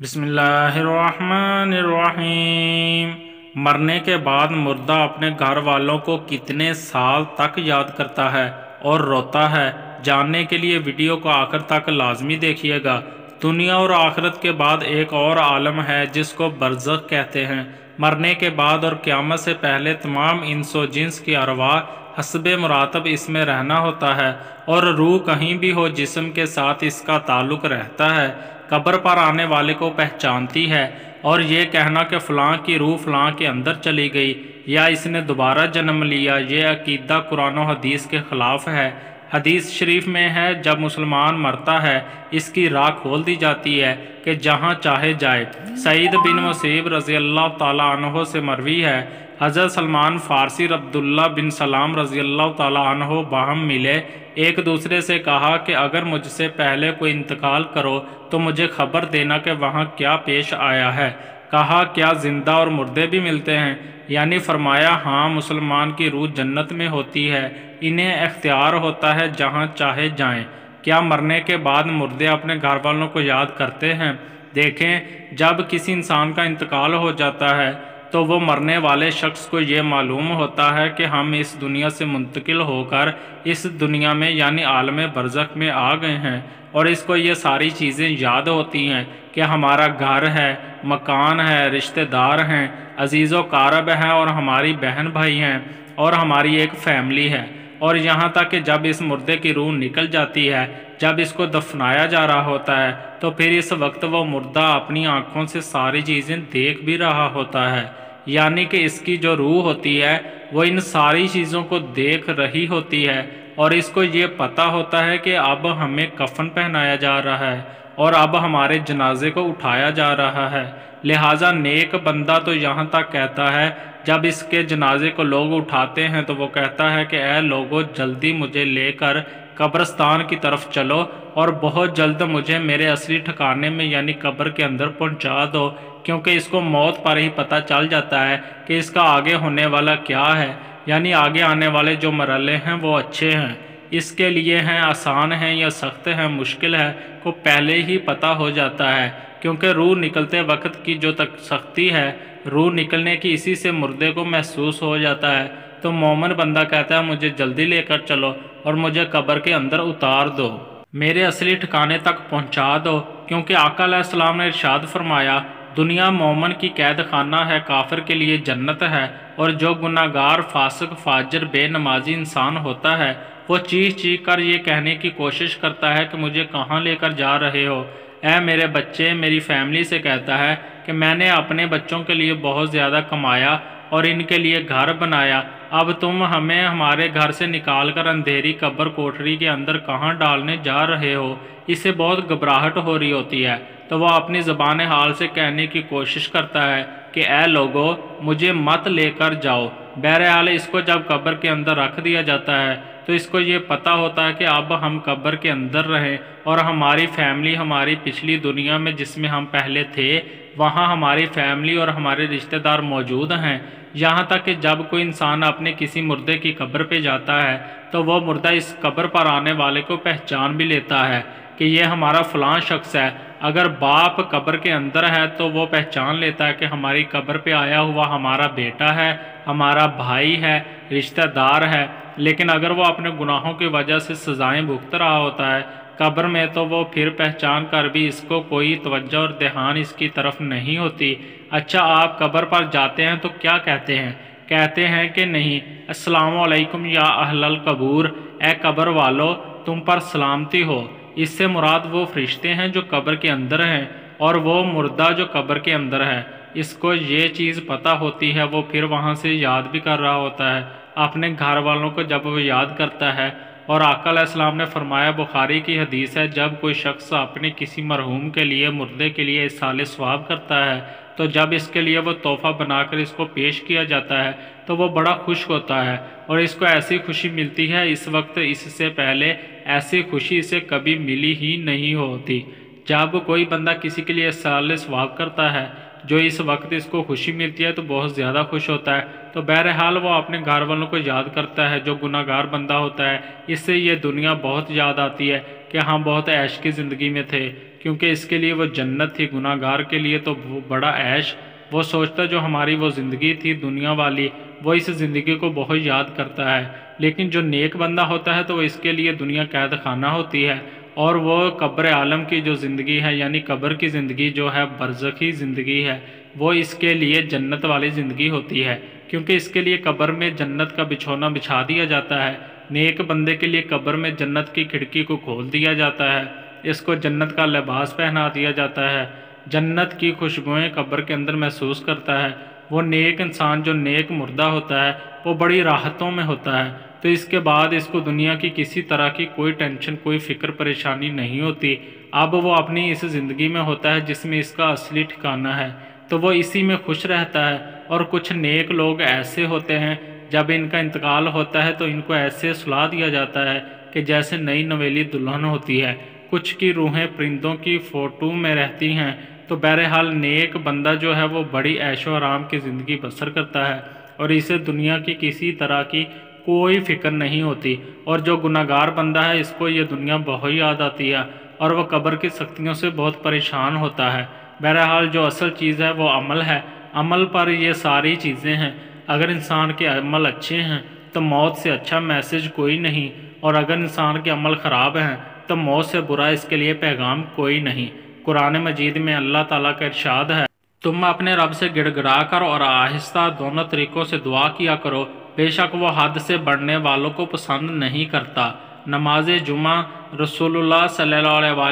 बिस्मिल्लाहिर्रहमानिर्रहीम। मरने के बाद मुर्दा अपने घर वालों को कितने साल तक याद करता है और रोता है, जानने के लिए वीडियो को आखिर तक लाजमी देखिएगा। दुनिया और आखिरत के बाद एक और आलम है जिसको बरज़ख कहते हैं। मरने के बाद और क़्यामत से पहले तमाम इंसो जिन्स की अरवा हसब मुरातब इसमें रहना होता है और रूह कहीं भी हो जिसम के साथ इसका ताल्लुक़ रहता है। कब्र पर आने वाले को पहचानती है और ये कहना कि फ़लाँ की रूह फ़लाँ के अंदर चली गई या इसने दोबारा जन्म लिया, ये अकीदा कुरान हदीस के ख़िलाफ़ है। हदीस शरीफ में है, जब मुसलमान मरता है, इसकी राह खोल दी जाती है कि जहाँ चाहे जाए। सईद बिन वसीब रज़ी अल्लाह तहों से मरवी है। हज़रत सलमान फ़ारसी अब्दुल्ला बिन सलाम रज़ी अल्लाह तहों बाहम मिले एक दूसरे से कहा कि अगर मुझसे पहले कोई इंतकाल करो तो मुझे खबर देना कि वहाँ क्या पेश आया है। कहा, क्या ज़िंदा और मुर्दे भी मिलते हैं? यानी फरमाया हाँ मुसलमान की रूह जन्नत में होती है। इन्हें अख्तियार होता है जहाँ चाहे जाएँ। क्या मरने के बाद मुर्दे अपने घर वालों को याद करते हैं? देखें, जब किसी इंसान का इंतकाल हो जाता है तो वो मरने वाले शख्स को ये मालूम होता है कि हम इस दुनिया से मुंतकिल होकर इस दुनिया में, यानी आलम बरज़क में आ गए हैं। और इसको ये सारी चीज़ें याद होती हैं कि हमारा घर है, मकान है, रिश्तेदार हैं, अज़ीज़ व कारब हैं और हमारी बहन भाई हैं और हमारी एक फैमिली है। और यहाँ तक कि जब इस मुर्दे की रूह निकल जाती है, जब इसको दफनाया जा रहा होता है तो फिर इस वक्त वो मुर्दा अपनी आँखों से सारी चीज़ें देख भी रहा होता है। यानी कि इसकी जो रूह होती है, वो इन सारी चीज़ों को देख रही होती है। और इसको ये पता होता है कि अब हमें कफन पहनाया जा रहा है। और अब हमारे जनाजे को उठाया जा रहा है। लिहाजा नेक बंदा तो यहाँ तक कहता है, जब इसके जनाजे को लोग उठाते हैं तो वो कहता है कि ए लोगो, जल्दी मुझे लेकर कब्रस्तान की तरफ़ चलो और बहुत जल्द मुझे मेरे असली ठिकाने में, यानी कब्र के अंदर पहुँचा दो, क्योंकि इसको मौत पर ही पता चल जाता है कि इसका आगे होने वाला क्या है, यानी आगे आने वाले जो मरले हैं वो अच्छे हैं। इसके लिए हैं आसान हैं या सख्त हैं, मुश्किल है, को पहले ही पता हो जाता है। क्योंकि रूह निकलते वक्त की जो तक सख्ती है, रूह निकलने की इसी से मुर्दे को महसूस हो जाता है। तो मोमन बंदा कहता है, मुझे जल्दी लेकर चलो और मुझे कब्र के अंदर उतार दो। मेरे असली ठिकाने तक पहुँचा दो। क्योंकि आकाम ने इरशाद फरमाया, दुनिया मोमन की कैद खाना है, काफिर के लिए जन्नत है और जो गुनागार फासक, फाजर, बेनमाजी इंसान होता है वो चीख चीख कर ये कहने की कोशिश करता है कि मुझे कहाँ लेकर जा रहे हो? ऐ मेरे बच्चे, मेरी फैमिली से कहता है कि मैंने अपने बच्चों के लिए बहुत ज़्यादा कमाया और इनके लिए घर बनाया। अब तुम हमें हमारे घर से निकाल कर अंधेरी कब्र कोठरी के अंदर कहाँ डालने जा रहे हो? इसे बहुत घबराहट हो रही होती है। तो वह अपनी ज़बान हाल से कहने की कोशिश करता है कि ए लोगो, मुझे मत लेकर जाओ। बहरहाल इसको जब कब्र के अंदर रख दिया जाता है तो इसको ये पता होता है कि अब हम कब्र के अंदर रहें और हमारी फैमिली हमारी पिछली दुनिया में जिसमें हम पहले थे, वहाँ हमारी फैमिली और हमारे रिश्तेदार मौजूद हैं। यहाँ तक कि जब कोई इंसान अपने किसी मुर्दे की कब्र पे जाता है तो वह मुर्दा इस कब्र पर आने वाले को पहचान भी लेता है कि ये हमारा फलां शख्स है। अगर बाप कब्र के अंदर है तो वो पहचान लेता है कि हमारी कब्र पे आया हुआ हमारा बेटा है, हमारा भाई है, रिश्तेदार है लेकिन अगर वो अपने गुनाहों की वजह से सज़ाएँ भुगत रहा होता है, कब्र में तो वो फिर पहचान कर भी इसको कोई तवज्जो और ध्यान इसकी तरफ़ नहीं होती। अच्छा आप कब्र पर जाते हैं तो क्या कहते हैं? कहते हैं कि नहीं असलकुम या अहलल कबूर, ए कब्र वालो, तुम पर सलामती हो। इससे मुराद वो फरिश्ते हैं जो कब्र के अंदर हैं और वो मुर्दा जो कब्र के अंदर है। इसको ये चीज़ पता होती है, वो फिर वहाँ से याद भी कर रहा होता है। अपने घर वालों को जब वो याद करता है और आकाम ने फरमाया, बुखारी की हदीस है, जब कोई शख्स अपने किसी मरहूम के लिए, मुर्दे के लिए इस साल स्वाब करता है तो जब इसके लिए वो तोहफ़ा बनाकर इसको पेश किया जाता है तो वो बड़ा खुश होता है और इसको ऐसी खुशी मिलती है, इस वक्त इससे पहले ऐसी खुशी इसे कभी मिली ही नहीं होती। जब कोई बंदा किसी के लिए साल स्वाब करता है जो इस वक्त इसको खुशी मिलती है तो बहुत ज़्यादा खुश होता है। तो बहरहाल वो अपने घर वालों को याद करता है, जो गुनागार बंदा होता है। इससे ये दुनिया बहुत याद आती है कि हम बहुत ऐश की ज़िंदगी में थे, क्योंकि इसके लिए वो जन्नत थी। गुनागार के लिए तो बड़ा ऐश, वो सोचता जो हमारी वो ज़िंदगी थी, दुनिया वाली, वो इस ज़िंदगी को बहुत याद करता है। लेकिन जो नेक बंदा होता है तो वो इसके लिए दुनिया कैद खाना होती है। और वो कब्र आलम की जो ज़िंदगी है, यानी कब्र की ज़िंदगी जो है, बरज़खी ज़िंदगी है, वो इसके लिए जन्नत वाली ज़िंदगी होती है। क्योंकि इसके लिए कब्र में जन्नत का बिछौना बिछा दिया जाता है। नेक बंदे के लिए कब्र में जन्नत की खिड़की को खोल दिया जाता है। इसको जन्नत का लिबास पहना दिया जाता है। जन्नत की खुशबुएँ कब्र के अंदर महसूस करता है। वो नेक इंसान, जो नेक मुर्दा होता है, वो बड़ी राहतों में होता है। तो इसके बाद इसको दुनिया की किसी तरह की कोई टेंशन, कोई फ़िक्र, परेशानी नहीं होती। अब वो अपनी इस ज़िंदगी में होता है जिसमें इसका असली ठिकाना है। तो वो इसी में खुश रहता है और कुछ नेक लोग ऐसे होते हैं, जब इनका इंतकाल होता है तो इनको ऐसे सुला दिया जाता है कि जैसे नई नवेली दुल्हन होती है। कुछ की रूहें परिंदों की फ़ोटो में रहती हैं तो बहरहाल नेक बंदा जो है वो बड़ी ऐशो आराम की ज़िंदगी बसर करता है और इसे दुनिया की किसी तरह की कोई फ़िक्र नहीं होती। और जो गुनागार बंदा है, इसको ये दुनिया बहुत याद आती है और वह कब्र की सख्तियों से बहुत परेशान होता है। बहरहाल, जो असल चीज़ है, वो अमल है। अमल पर ये सारी चीज़ें हैं। अगर इंसान के अमल अच्छे हैं तो मौत से अच्छा मैसेज कोई नहीं। और अगर इंसान के अमल ख़राब हैं तो मौत से बुरा इसके लिए पैगाम कोई नहीं। कुरान मजीद में अल्लाह ताला का इरशाद है, तुम अपने रब से गिड़गड़ा कर और आहिस्ता दोनों तरीक़ों से दुआ किया करो। बेशक वह हद से बढ़ने वालों को पसंद नहीं करता। नमाज़ जुमा रसोल्ला सल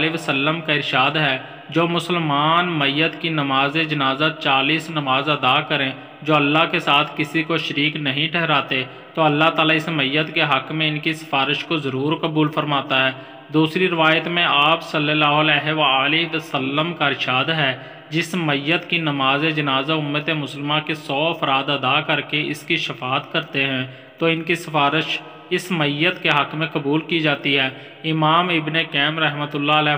वसम का इरशाद है, जो मुसलमान मैत की नमाज़ जनाजा चालीस नमाज़ अदा करें, जो अल्लाह के साथ किसी को शरीक नहीं ठहराते तो अल्लाह ताली इस मैत के हक़ में इनकी सिफारिश को ज़रूर कबूल फरमाता है। दूसरी रवायत में आप वसल्लम का इरशाद है, जिस मैत की नमाज़ जनाजा उम्मत मुसलमा के सौ अफराद अदा करके इसकी शफात करते हैं तो इनकी सिफारिश इस मैत के हक़ में कबूल की जाती है। इमाम इबन कैम रहमत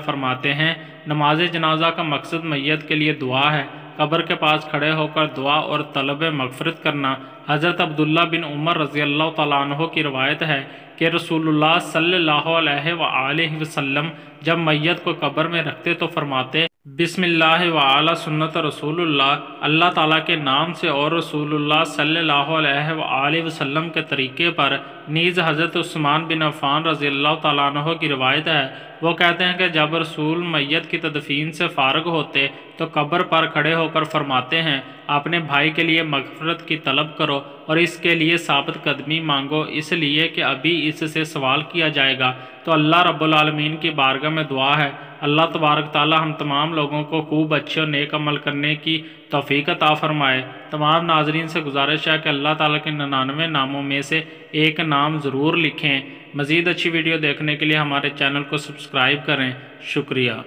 फरमाते हैं नमाज़ जनाजा का मकसद मैत के लिए दुआ है। कब्र के पास खड़े होकर दुआ और तलब मगफरत करना। हज़रत अब्दुल्ला बिन उमर रज़ी अल्लाह तु की रवायत है कि रसूल अलैहि वसल्लम जब मैत को कब्र में रखते तो फरमाते, बिसमिल्लाह वाला सुन्नत रसूलुल्लाह। अल्लाह ताला के नाम से और रसूलुल्लाह सल्लल्लाहु अलैहि व वसल्लम के तरीके पर नीज़ हज़रत उस्मान बिन अफ़ान रज़ी अल्लाह की रवायत है। वो कहते हैं कि जब रसूल मैत की तदफीन से फ़ारग होते तो कब्र पर खड़े होकर फरमाते हैं, अपने भाई के लिए मगफरत की तलब करो और इसके लिए साबित कदमी मांगो, इसलिए कि अभी इससे सवाल किया जाएगा। तो अल्लाह रब्बुलमीन की बारगाह में दुआ है। अल्लाह तबारक ताली हम तमाम लोगों को खूब अच्छे और नेक अमल करने की तोफ़ी ता फरमाए। तमाम नाजरन से गुजारिश है कि अल्लाह ताली के ननानवे नामों में से एक नाम ज़रूर लिखें। मज़ीद अच्छी वीडियो देखने के लिए हमारे चैनल को सब्सक्राइब करें। शुक्रिया।